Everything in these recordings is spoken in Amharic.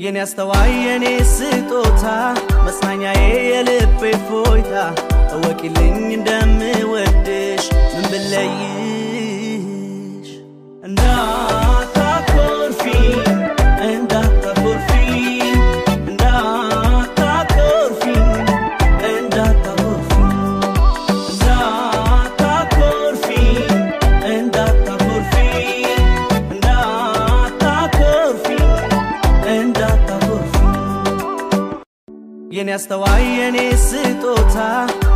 የኔ አስተዋይ የኔ ስጦታ መጽናኛዬ የልቤ ፎይታ። እወቂልኝ እንደምወድሽ ምን ብለይሽ የኔ አስተዋይ የኔ ስጦታ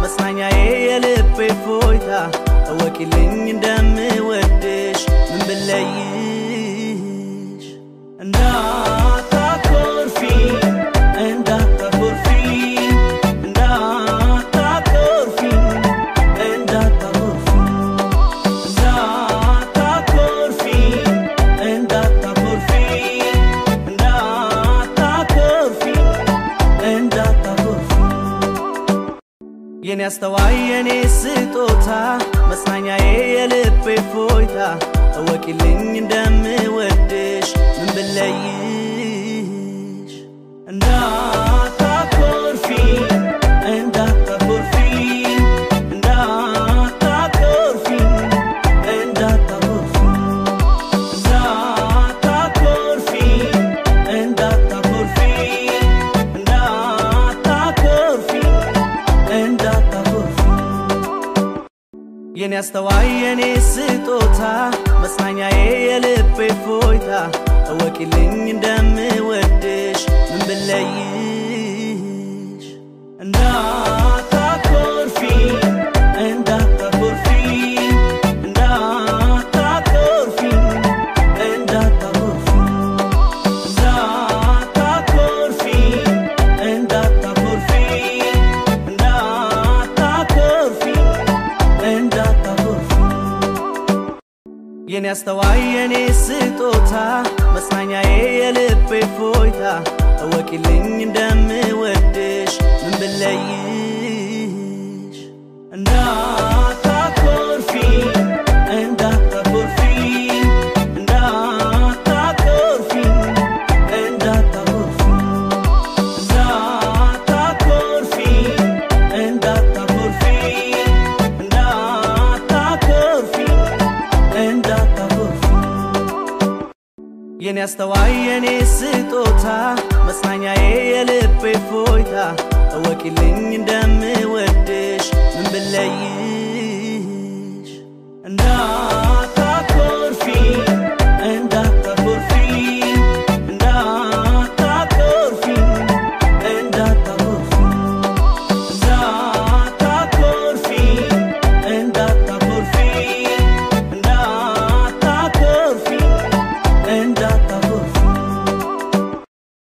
መጽናኛዬ የልቤ ፎይታ። እወቂልኝ እንደምወድሽ ምን ብለይሽ? እንዳታኮርፊ የኔ አስተዋይ ስጦታ መጽናኛዬ የልቤ ፎይታ። እወቂልኝ እንደምወድሽ የኔ አስተዋይ የኔ ስጦታ መጽናኛዬ የልቤ ፎይታ። እወቂልኝ እንደምወድሽ ምን ብለይሽ የኔ አስተዋይ የኔ ስጦታ መጽናኛዬ የልቤ ፎይታ እወቂልኝ እንደምወድሽ የሚያስተዋይ የኔ ስጦታ መጽናኛዬ የልቤ ፎይታ እወቂልኝ እንደምወ